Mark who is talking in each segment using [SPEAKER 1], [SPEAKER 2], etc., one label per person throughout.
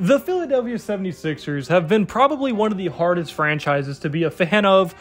[SPEAKER 1] The Philadelphia 76ers have been probably one of the hardest franchises to be a fan of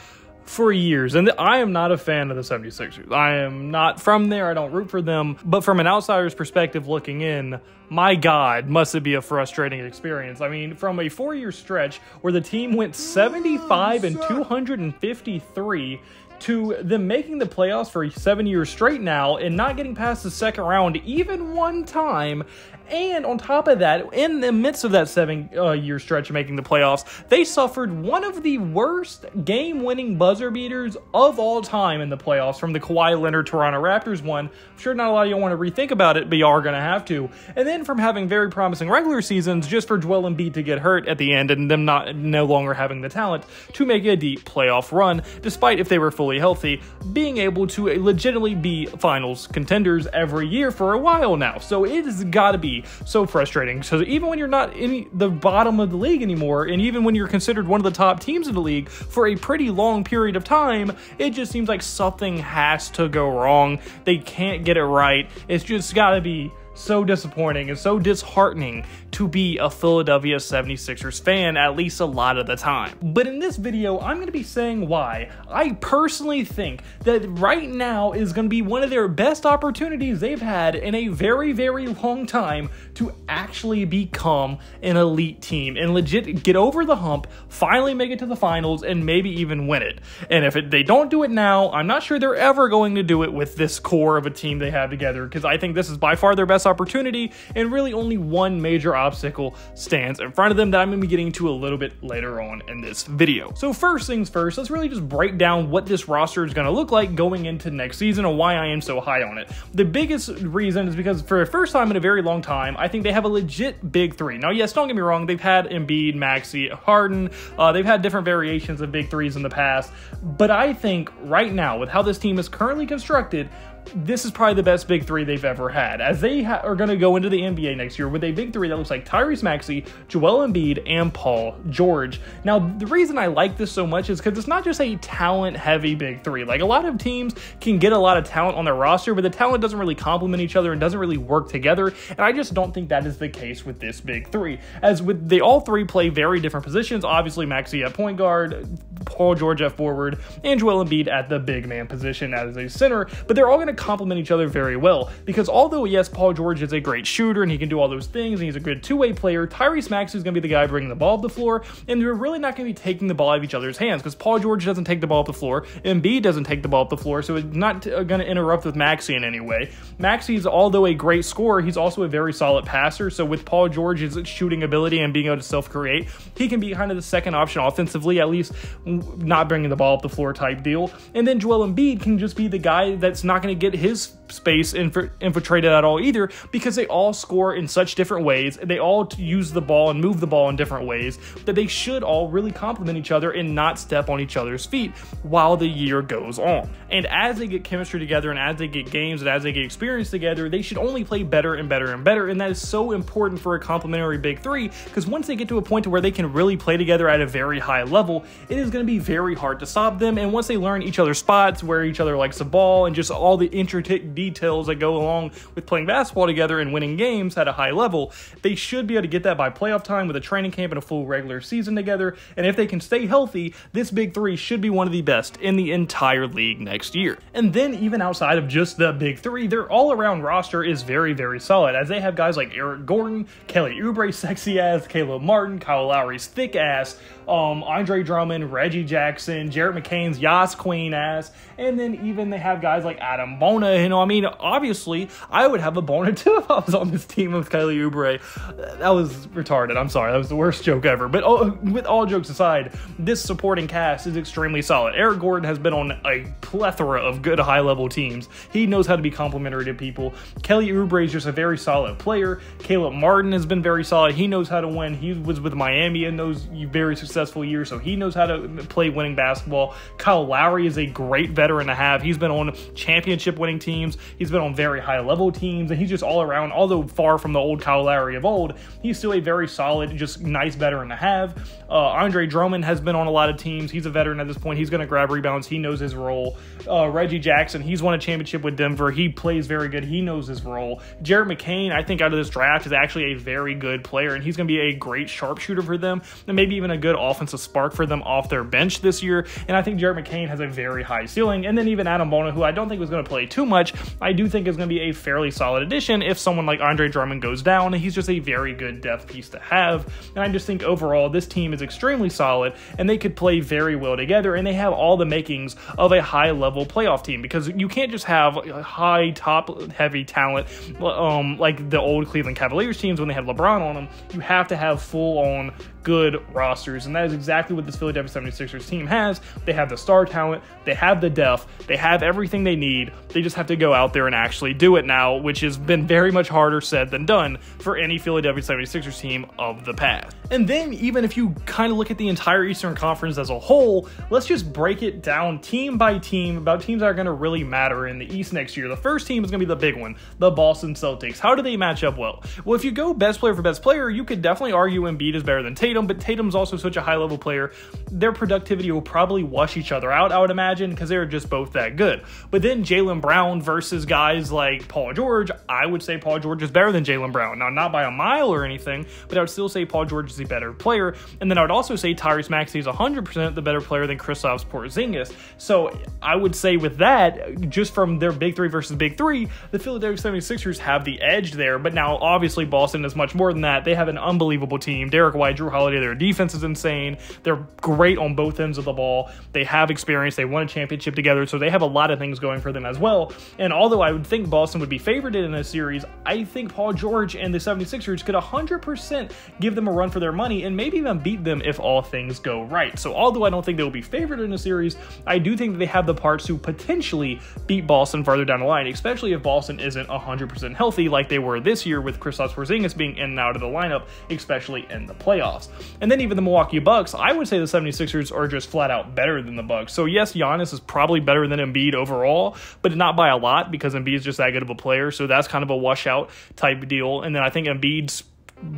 [SPEAKER 1] for years. And I am not a fan of the 76ers. I am not from there. I don't root for them. But from an outsider's perspective looking in, my God, must it be a frustrating experience. I mean, from a four year stretch where the team went 75 and 253 to them making the playoffs for seven years straight now and not getting past the second round even one time and on top of that, in the midst of that seven uh, year stretch of making the playoffs, they suffered one of the worst game winning buzzer beaters of all time in the playoffs from the Kawhi Leonard Toronto Raptors one. I'm sure not a lot of you want to rethink about it, but you are going to have to. And then from having very promising regular seasons just for Joel Embiid to get hurt at the end and them not no longer having the talent to make a deep playoff run, despite if they were fully healthy, being able to legitimately be finals contenders every year for a while now. So it has got to be so frustrating. So even when you're not in the bottom of the league anymore, and even when you're considered one of the top teams in the league for a pretty long period of time, it just seems like something has to go wrong. They can't get it right. It's just got to be so disappointing and so disheartening to be a Philadelphia 76ers fan at least a lot of the time. But in this video, I'm going to be saying why I personally think that right now is going to be one of their best opportunities they've had in a very, very long time to actually become an elite team and legit get over the hump, finally make it to the finals, and maybe even win it. And if it, they don't do it now, I'm not sure they're ever going to do it with this core of a team they have together because I think this is by far their best opportunity and really only one major obstacle stands in front of them that I'm to be getting to a little bit later on in this video. So first things first, let's really just break down what this roster is going to look like going into next season and why I am so high on it. The biggest reason is because for the first time in a very long time, I think they have a legit big three. Now, yes, don't get me wrong, they've had Embiid, Maxey, Harden, uh, they've had different variations of big threes in the past, but I think right now, with how this team is currently constructed, this is probably the best big three they've ever had, as they are going to go into the NBA next year with a big three that looks like Tyrese Maxey, Joel Embiid, and Paul George. Now, the reason I like this so much is because it's not just a talent-heavy big three. Like a lot of teams can get a lot of talent on their roster, but the talent doesn't really complement each other and doesn't really work together. And I just don't think that is the case with this big three, as with they all three play very different positions. Obviously, Maxey at point guard, Paul George at forward, and Joel Embiid at the big man position as a center. But they're all going to complement each other very well because although yes, Paul George is a great shooter and he can do all those things and he's a good two-way player, Tyrese Maxey is going to be the guy bringing the ball up the floor, and they're really not going to be taking the ball out of each other's hands because Paul George doesn't take the ball up the floor, and Embiid doesn't take the ball up the floor, so it's not uh, going to interrupt with Maxey in any way. Maxey is although a great scorer, he's also a very solid passer. So with Paul George's shooting ability and being able to self-create, he can be kind of the second option offensively, at least not bringing the ball up the floor type deal. And then Joel Embiid can just be the guy that's not going to get his space inf- infiltrated at all either because they all score in such different ways. And they all use the ball and move the ball in different ways that they should all really complement each other and not step on each other's feet while the year goes on. And as they get chemistry together and as they get games and as they get experience together, they should only play better and better and better. And that is so important for a complementary big three because once they get to a point to where they can really play together at a very high level, it is going to be very hard to stop them. And once they learn each other's spots, where each other likes the ball, and just all the intricate details that go along with playing basketball together and winning games at a high level, they should be able to get that by playoff time with a training camp and a full regular season together. And if they can stay healthy, this big three should be one of the best in the entire league next year. And then, even outside of just the big three, their all around roster is very, very solid, as they have guys like Eric Gordon, Kelly Oubre, sexy ass, Caleb Martin, Kyle Lowry's thick ass, um, Andre Drummond, Reggie Jackson, Jared McCain's Yas Queen ass, and then even they have guys like Adem Bona. You know, I mean, obviously, I would have a Bona too if I was on this team with Kelly Oubre. Uh, that was retarded. I'm sorry. That was the worst joke ever. But oh, with all jokes aside, this supporting cast is extremely solid. Eric Gordon has been on a plethora of good high level teams. He knows how to be complimentary to people. Kelly Oubre is just a very solid player. Caleb Martin has been very solid. He knows how to win. He was with Miami in those very successful years, so he knows how to play winning basketball. Kyle Lowry is a great veteran to have. He's been on championship winning teams, he's been on very high level teams, and he's just all around, although far from the old Kyle Lowry of old, he's still a very solid, just nice veteran to have. Uh, Andre Drummond has been on a lot of teams. He's a veteran at this point. He's going to grab rebounds. He knows his role. Uh, Reggie Jackson, he's won a championship with Denver. He plays very good. He knows his role. Jared McCain, I think out of this draft, is actually a very good player, and he's going to be a great sharpshooter for them, and maybe even a good offensive spark for them off their bench this year. And I think Jared McCain has a very high ceiling. And then even Adem Bona, who I don't think was going to play too much, I do think is going to be a fairly solid addition if someone like Andre Drummond goes down. He's just a very good depth piece to have. And I just think overall, this team is extremely solid, and they could play very well together, and they have all the makings of a high level playoff team because you can't just have high, top heavy talent um, like the old Cleveland Cavaliers teams when they had LeBron on them. You have to have full on good rosters, and that is exactly what this Philadelphia 76ers team has. They have the star talent, they have the depth, they have everything they need. They just have to go out there and actually do it now, which has been very much harder said than done for any Philadelphia 76ers team of the past. And then, even if you kind of look at the entire Eastern Conference as a whole, let's just break it down team by team about teams that are going to really matter in the East next year. The first team is going to be the big one, the Boston Celtics. How do they match up well? Well, if you go best player for best player, you could definitely argue Embiid is better than Tatum, but Tatum's also such a high level player. Their productivity will probably wash each other out, I would imagine, because they're just both that good. But then Jaylen Brown versus guys like Paul George, I would say Paul George is better than Jaylen Brown. Now, not by a mile or anything, but I would still say Paul George is the better player. And then I would also say Tyrese Maxey is 100% the better player than Kristaps Porzingis. So I would say with that, just from their big three versus big three, the Philadelphia 76ers have the edge there. But now, obviously, Boston is much more than that. They have an unbelievable team. Derrick White, Jrue Holiday, their defense is insane. They're great on both ends of the ball. They have experience. They won a championship together, so they have a lot of things going for them as well. And although I would think Boston would be favored in a series, I think Paul George and the 76ers could 100% give them a run for their money and maybe even beat them if all things go right. So although I don't think they will be favored in a series, I do think that they have the parts to potentially beat Boston farther down the line, especially if Boston isn't 100% healthy like they were this year with Kristaps Porzingis being in and out of the lineup, especially in the playoffs. And then even the Milwaukee Bucks, I would say the 76ers are just flat out better than the Bucks. So yes, Giannis is probably better than Embiid overall, but not by a lot because Embiid is just that good of a player. So that's kind of a washout type deal. And then I think Embiid's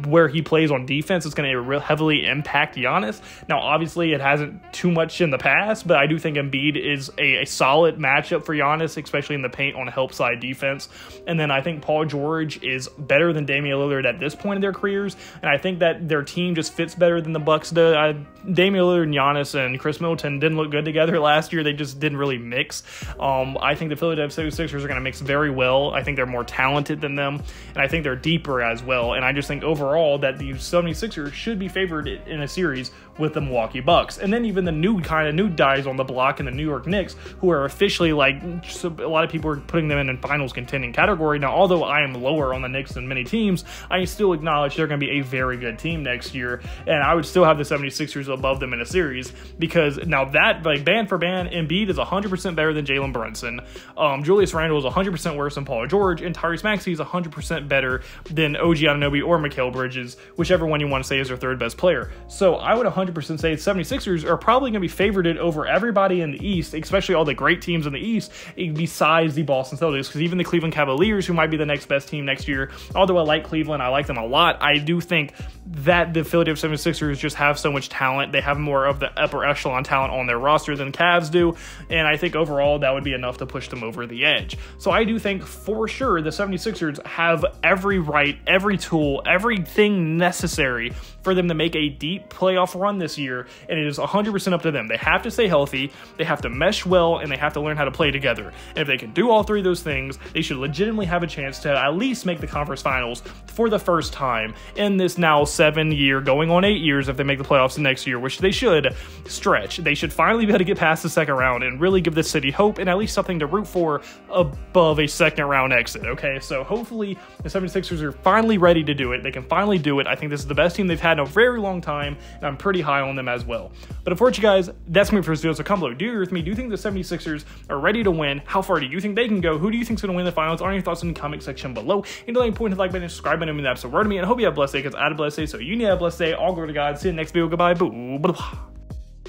[SPEAKER 1] where he plays on defense is going to heavily impact Giannis. Now, obviously, it hasn't too much in the past, but I do think Embiid is a, a, solid matchup for Giannis, especially in the paint on help side defense. And then I think Paul George is better than Damian Lillard at this point in their careers, and I think that their team just fits better than the Bucks do. I, Damian Lillard and Giannis and Khris Middleton didn't look good together last year. They just didn't really mix. Um, I think the Philadelphia 76ers are going to mix very well. I think they're more talented than them, and I think they're deeper as well. And I just think overall that the 76ers should be favored in a series with the Milwaukee Bucks. And then even the new kind of new guys on the block in the New York Knicks, who are officially like a lot of people are putting them in a finals contending category. Now, although I am lower on the Knicks than many teams, I still acknowledge they're going to be a very good team next year. And I would still have the 76ers above them in a series because now that, like, band for band, Embiid is 100% better than Jalen Brunson. Um, Julius Randle is 100% worse than Paul George, and Tyrese Maxey is 100% better than OG Anunoby or Mikal Bridges, whichever one you want to say is their third best player. So I would 100% say the 76ers are probably going to be favored over everybody in the East, especially all the great teams in the East, eh, besides the Boston Celtics. Because even the Cleveland Cavaliers, who might be the next best team next year, although I like Cleveland, I like them a lot, I do think that the Philadelphia 76ers just have so much talent. They have more of the upper echelon talent on their roster than Cavs do. And I think overall that would be enough to push them over the edge. So I do think for sure the 76ers have every right, every tool, everything necessary for them to make a deep playoff run this year, and it is 100% up to them. They have to stay healthy, they have to mesh well, and they have to learn how to play together. And if they can do all three of those things, they should legitimately have a chance to at least make the conference finals for the first time in this now seven year, going on eight years if they make the playoffs next year, which they should stretch. They should finally be able to get past the second round and really give the city hope and at least something to root for above a second round exit. Okay, so hopefully the 76ers are finally ready to do it. They can finally do it. I think this is the best team they've had in a very long time, and I'm pretty high on them as well. But unfortunately, guys, that's me for this video. So come below. Do you agree with me? Do you think the 76ers are ready to win? How far do you think they can go? Who do you think is going to win the finals? Are your thoughts in the comment section below? And don't point to the like button, subscribe button, and that's a word to me. And I hope you have a blessed day because I had a blessed day. So you need a blessed day. All glory to God. See you next video. Goodbye. Boo. Blah, blah.